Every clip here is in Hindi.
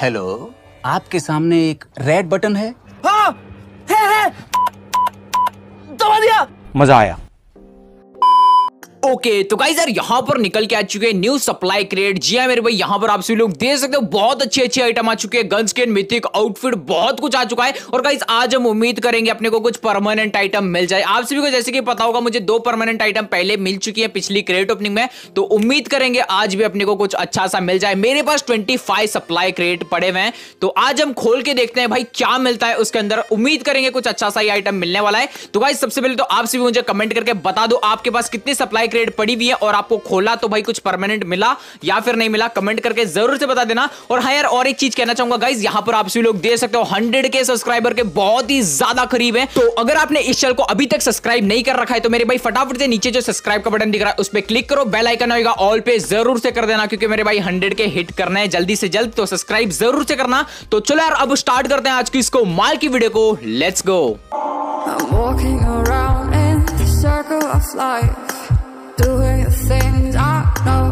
हेलो आपके सामने एक रेड बटन है। हाँ है है। दबा दिया। मज़ा आया। ओके तो गाइस यार, यहाँ पर निकल के आ चुके हैं न्यू सप्लाई क्रेट जी हाँ मेरे भाई, यहाँ पर आप सभी लोग देख सकते हो, बहुत अच्छे अच्छे आइटम आ चुके हैं। गन स्किन मिथिक आउटफिट बहुत कुछ आ चुका है। और गाइस आज हम उम्मीद करेंगे अपने को कुछ परमानेंट आइटम मिल जाए। आप सभी को जैसे कि पता होगा, मुझे दो परमानेंट आइटम पहले मिल चुकी है पिछली क्रेट ओपनिंग में। तो उम्मीद करेंगे आज भी अपने को कुछ अच्छा सा मिल जाए। मेरे पास ट्वेंटी सप्लाई क्रेट पड़े हुए हैं। तो आज हम खोल के देखते हैं भाई, क्या मिलता है उसके अंदर। उम्मीद करेंगे कुछ अच्छा सा आइटम मिलने वाला है। तो गाइस सबसे पहले तो आप सभी मुझे कमेंट करके बता दो, आपके पास कितनी सप्लाई क्रेट पड़ी हुई है और आपको खोला तो भाई कुछ परमानेंट मिला या फिर नहीं मिला कमेंट करके ज़रूर से बता देना। और हाँ यार और एक चीज़ कहना चाहूँगा गाइज़ यहाँ पर आप सभी लोग देख सकते हो हंड्रेड के सब्सक्राइबर के बहुत ही ज़्यादा करीब है। तो अगर आपने इस चैनल को अभी तक सब्सक्राइब नहीं कर रखा है तो मेरे भाई फटाफट से नीचे जो सब्सक्राइब का बटन दिख रहा है उस पर क्लिक करो बेल आइकन होगा ऑल पे ज़रूर से कर देना क्योंकि मेरे भाई हंड्रेड के हिट करना है जल्दी से जल्द तो सब्सक्राइब ज़रूर से करना। तो चलो यार अब स्टार्ट करते हैं आज की इसको माल की वीडियो को let's go I'm walking around in the circle of life, the things I know.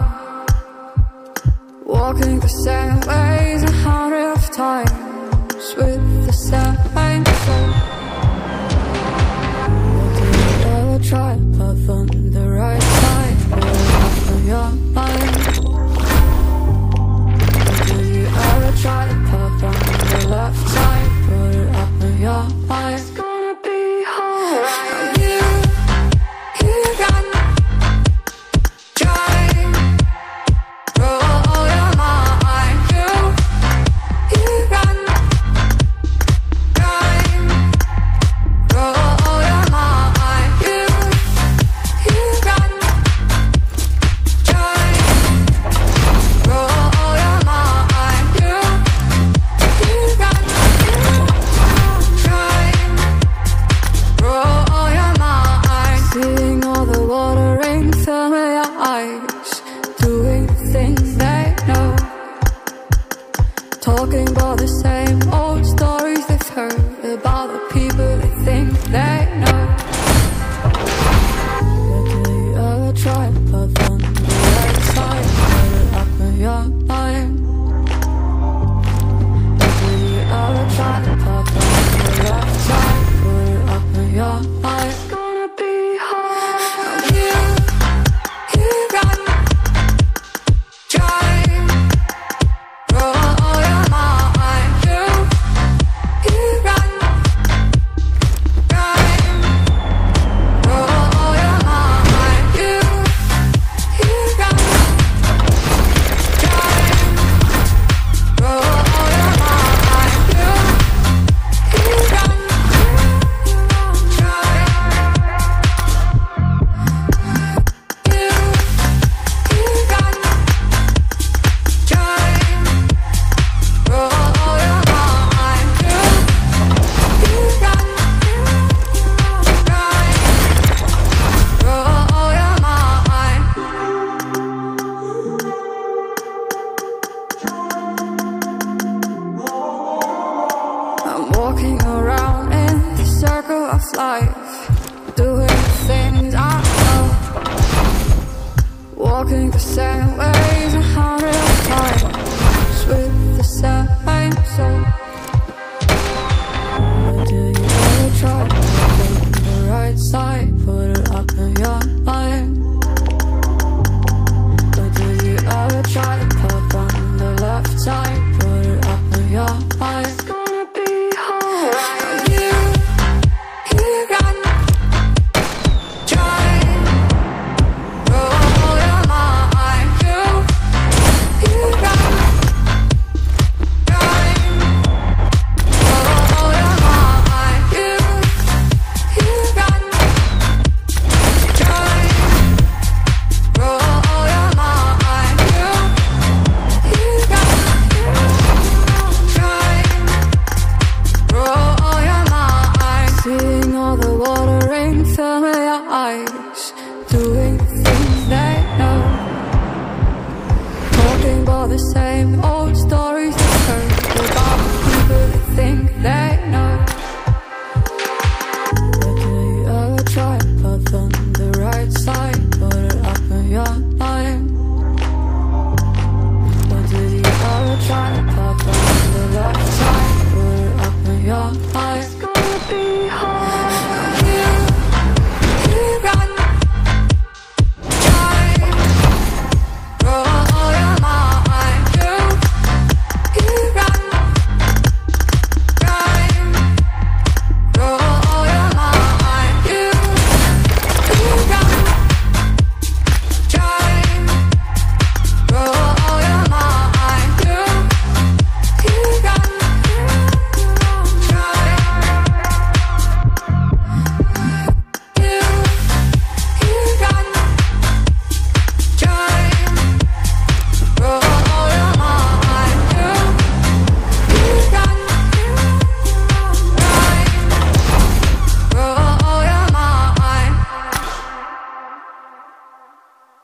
Walking the same ways a hundred of times with the same soul. Do you try? Path on the right side, or on your mind? Same of life, doing things I know. Walking the same ways Eyes.